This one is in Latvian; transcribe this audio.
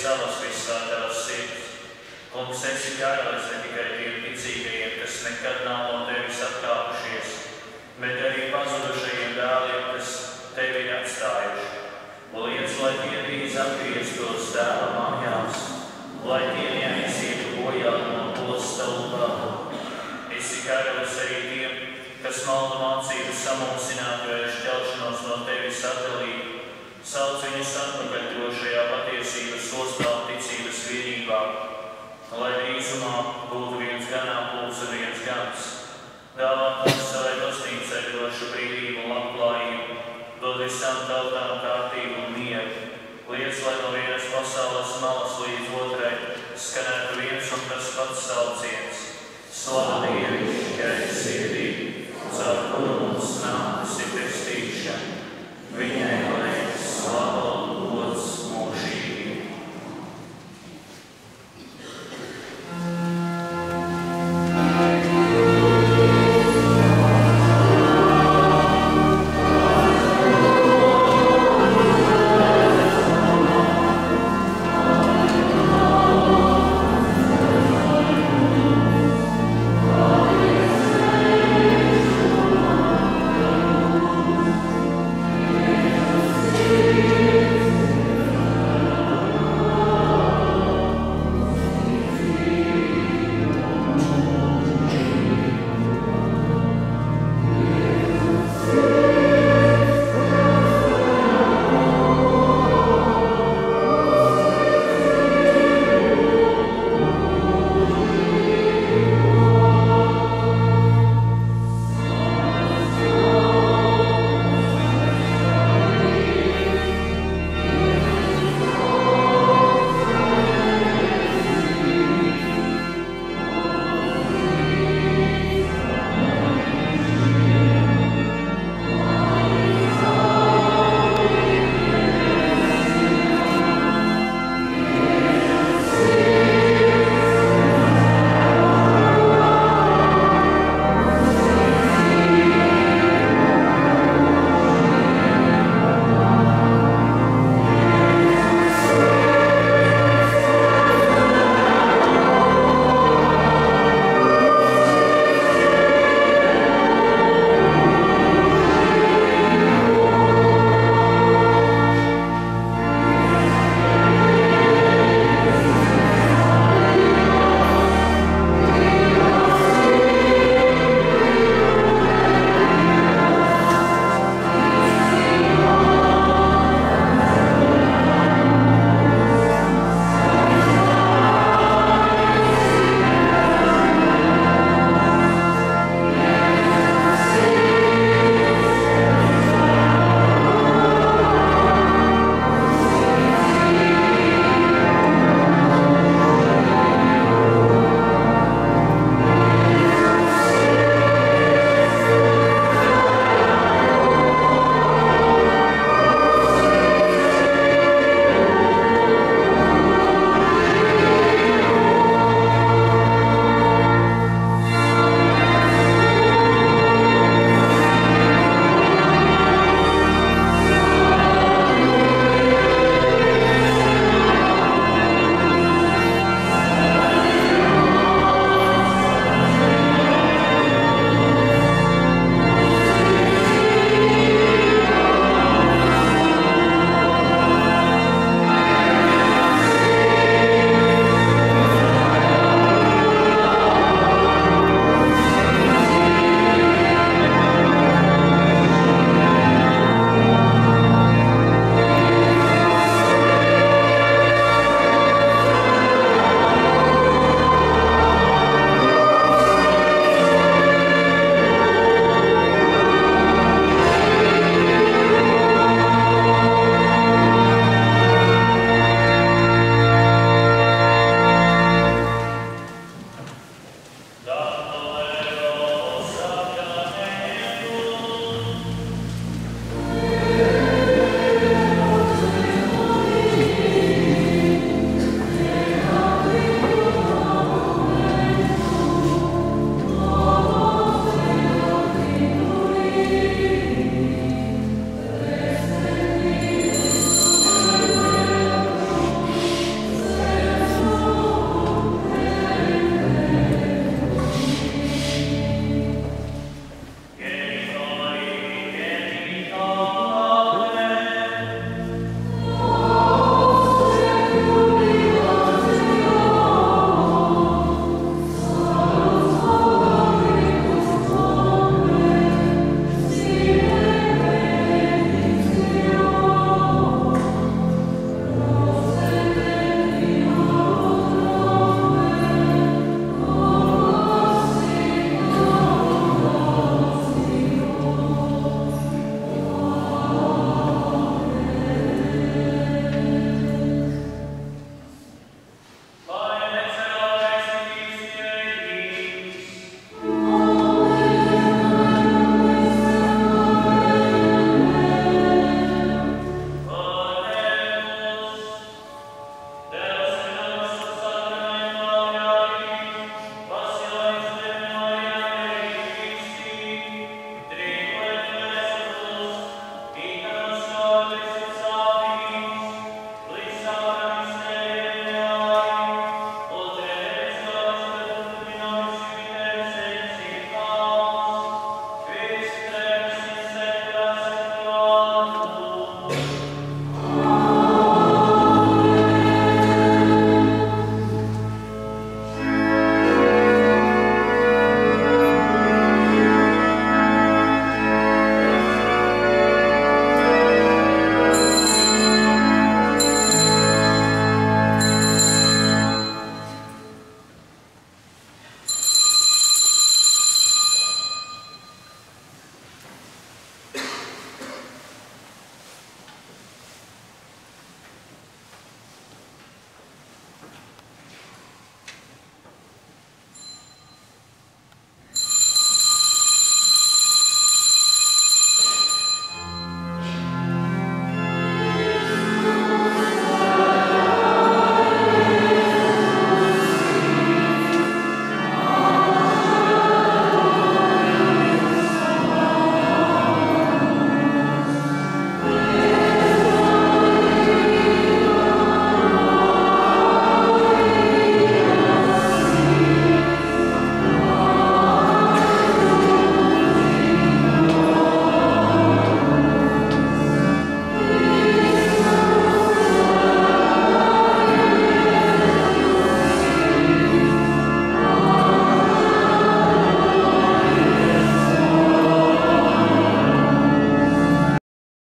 savas visvētās sirds. Kungs, esi karalis ne tikai tiem ticīgajiem, kas nekad nav no tevis atkāpušies, bet arī pazudušajiem dēliem, kas tevi ir atstājuši. Liec, lai tie drīz atgrieztos dēla mājās, lai tie neaizietu bojā no posta upām. Esi karalis arī tiem, kas maldu mācību samulsinātu vai šķelšanos no tevis atdalītu. Sauc viņus atpakaļ drošajā patiesības ostā ticības vienībā, lai drīzumā būtu viens ganāmpulks un viens gans. Dāvā mums savai baznīcai drošu brīvību un labklājību, dod visām tautām kārtību un mieru. Liec, lai no vienas pasaules malas līdz otrai skanētu viens un tas pats sauciens. Slavu dievišķai sirdī, caur kuru mums nākusi